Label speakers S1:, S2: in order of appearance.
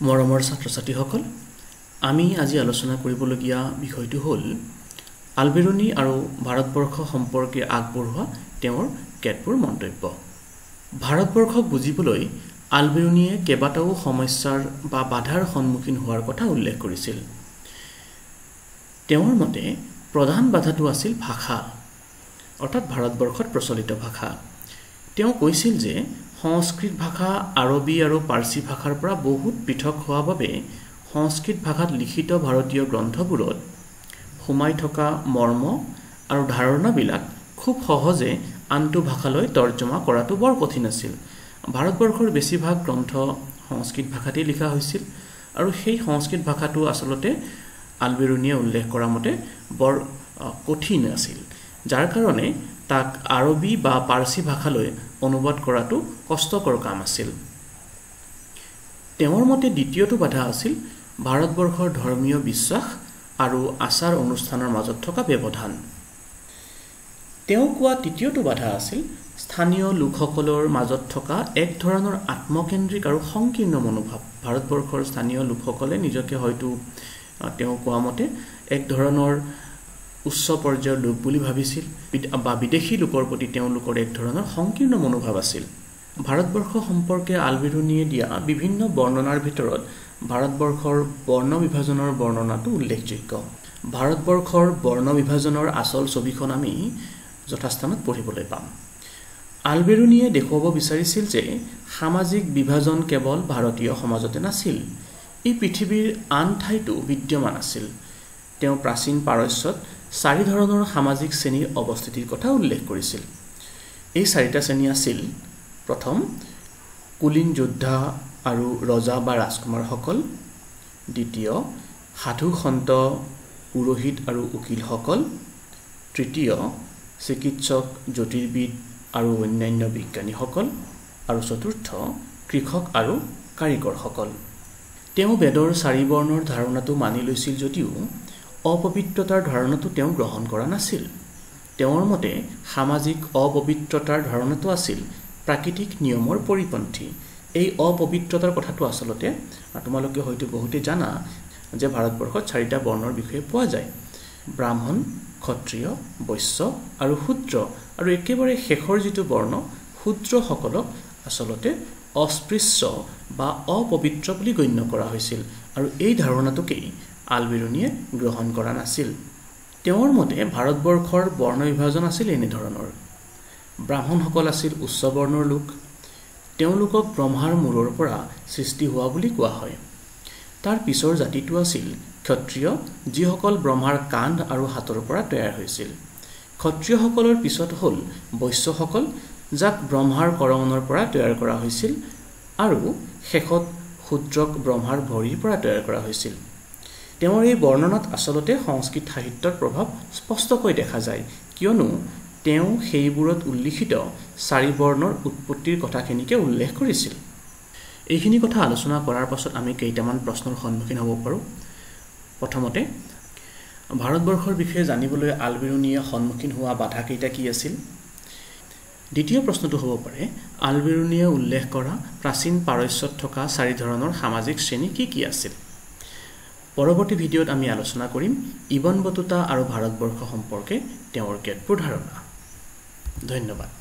S1: মৰমৰ ছাত্ৰ ছাত্ৰীসকল আমি আজি আলোচনা কৰিবলগীয়া বিষয়টো হ'ল আলবেৰুণী আৰু ভাৰতবৰ্ষ সম্পৰ্কে আগবঢ়োৱা তেওঁৰ কেতবোৰ মন্তব্য। ভাৰতবৰ্ষক বুজিবলৈ আলবেৰুণীয়ে কেইবাটাও সমস্যাৰ বা বাধাৰ সন্মুখীন হোৱাৰ কথা উল্লেখ কৰিছিল। তেওঁৰ মতে প্ৰধান বাধাটো আছিল ভাষা অৰ্থাৎ ভাৰতবৰ্ষত প্ৰচলিত ভাষা। তেওঁ কৈছিল যে সংস্কৃত ভাষা আৰবী আৰু পাৰ্চী ভাষাৰ পৰা বহুত পৃথক হোৱা বাবে সংস্কৃত ভাষাত লিখিত ভাৰতীয় গ্ৰন্থবোৰত সোমাই থকা মৰ্ম আৰু ধাৰণাবিলাক খুব সহজে আনটো ভাষালৈ তৰ্জমা কৰাটো বৰ কঠিন আছিল। ভাৰতবৰ্ষৰ বেছিভাগ গ্ৰন্থ সংস্কৃত ভাষাতেই লিখা হৈছিল আৰু সেই সংস্কৃত ভাষাটো আচলতে আলবেৰুণীয়ে উল্লেখ কৰা মতে বৰ কঠিন আছিল। যাৰ কাৰণে তাক আৰবী বা পাৰ্চী ভাষালৈ অনুবাদ কৰাটো কষ্টকৰ কাম আছিল। তেওঁৰ মতে দ্বিতীয়টো বাধা আছিল ভাৰতবৰ্ষৰ ধৰ্মীয় বিশ্বাস আৰু আচাৰ অনুষ্ঠানৰ মাজত থকা ব্যৱধান। তেওঁ কোৱা তৃতীয়টো বাধা আছিল স্থানীয় লোকসকলৰ মাজত থকা এক ধৰণৰ আত্মকেন্দ্ৰিক আৰু সংকীৰ্ণ মনোভাৱ। ভাৰতবৰ্ষৰ স্থানীয় লোকসকলে নিজকে হয়তো তেওঁ কোৱা মতে এক ধৰণৰ উচ্চ পৰ্যায়ৰ লোক বুলি ভাবিছিল। বা বিদেশী লোকৰ প্ৰতি তেওঁলোকৰ এক ধৰণৰ সংকীৰ্ণ মনোভাৱ আছিল। ভাৰতবৰ্ষ সম্পৰ্কে আলবিৰুণীয়ে দিয়া বিভিন্ন বৰ্ণনাৰ ভিতৰত ভাৰতবৰ্ষৰ বৰ্ণ বিভাজনৰ বৰ্ণনাটো উল্লেখযোগ্য। ভাৰতবৰ্ষৰ বৰ্ণ বিভাজনৰ আচল ছবিখন আমি যথাস্থানত পঢ়িবলৈ পাম। আলবেৰুণীয়ে দেখুৱাব বিচাৰিছিল যে সামাজিক বিভাজন কেৱল ভাৰতীয় সমাজতে নাছিল ই পৃথিৱীৰ আন ঠাইতো বিদ্যমান আছিল। তেওঁ প্ৰাচীন পাৰস্যত চাৰি ধৰণৰ সামাজিক শ্ৰেণীৰ অৱস্থিতিৰ কথা উল্লেখ কৰিছিল। এই চাৰিটা শ্ৰেণী আছিল প্ৰথম কুলীন যোদ্ধা আৰু ৰজা বা ৰাজকুমাৰসকল দ্বিতীয় সাধু সন্ত পুৰোহিত আৰু উকিলসকল তৃতীয় চিকিৎসক জ্যোতিৰ্বিদ আৰু অন্যান্য বিজ্ঞানীসকল আৰু চতুৰ্থ কৃষক আৰু কাৰিকৰসকল। তেওঁ বেদৰ চাৰি বৰ্ণৰ ধাৰণাটো মানি লৈছিল যদিও অপবিত্ৰতাৰ ধাৰণাটো তেওঁ গ্ৰহণ কৰা নাছিল। তেওঁৰ মতে সামাজিক অপবিত্ৰতাৰ ধাৰণাটো আছিল প্ৰাকৃতিক নিয়মৰ পৰিপন্থী। এই অপবিত্ৰতাৰ কথাটো আচলতে তোমালোকে হয়তো বহুতেই জানা যে ভাৰতবৰ্ষত চাৰিটা বৰ্ণৰ বিষয়ে পোৱা যায়। ব্ৰাহ্মণ ক্ষত্ৰিয় বৈশ্য আৰু শূদ্ৰ আৰু একেবাৰে শেষৰ যিটো বৰ্ণ শূদ্ৰসকলক আচলতে অস্পৃশ্য বা অপবিত্ৰ বুলি গণ্য কৰা হৈছিল। আৰু এই ধাৰণাটোকেই আলবিৰুণীয়ে গ্ৰহণ কৰা নাছিল। তেওঁৰ মতে ভাৰতবৰ্ষৰ বৰ্ণ বিভাজন আছিল এনেধৰণৰ ব্ৰাহ্মণসকল আছিল উচ্চ বৰ্ণৰ লোক। তেওঁলোকক ব্ৰহ্মাৰ মূৰৰ পৰা সৃষ্টি হোৱা বুলি কোৱা হয়। তাৰ পিছৰ জাতিটো আছিল ক্ষত্ৰিয় যিসকল ব্ৰহ্মাৰ কান্ধ আৰু হাতৰ পৰা তৈয়াৰ হৈছিল। ক্ষত্ৰিয়সকলৰ পিছত হ'ল বৈশ্যসকল যাক ব্ৰহ্মাৰ কৰঙনৰ পৰা তৈয়াৰ কৰা হৈছিল আৰু শেষত শূদ্ৰক ব্ৰহ্মাৰ ভৰিৰ পৰা তৈয়াৰ কৰা হৈছিল। তেওঁৰ এই বৰ্ণনাত আচলতে সংস্কৃত সাহিত্যৰ প্ৰভাৱ স্পষ্টকৈ দেখা যায় কিয়নো তেওঁ সেইবোৰত উল্লিখিত চাৰি বৰ্ণৰ উৎপত্তিৰ কথাখিনিকে উল্লেখ কৰিছিল। এইখিনি কথা আলোচনা কৰাৰ পাছত আমি কেইটামান প্ৰশ্নৰ সন্মুখীন হ'ব পাৰোঁ। প্ৰথমতে ভাৰতবৰ্ষৰ বিষয়ে জানিবলৈ আলবিৰুণীয়ে সন্মুখীন হোৱা বাধাকেইটা কি আছিল? দ্বিতীয় প্ৰশ্নটো হ'ব পাৰে আলবিৰুণীয়ে উল্লেখ কৰা প্ৰাচীন পাৰস্যত থকা চাৰি ধৰণৰ সামাজিক শ্ৰেণী কি কি আছিল? পৰৱৰ্তী ভিডিঅ'ত আমি আলোচনা কৰিম ইবন বটুতা আৰু ভাৰতবৰ্ষ সম্পৰ্কে তেওঁৰ কেতবোৰ ধাৰণা। ধন্যবাদ।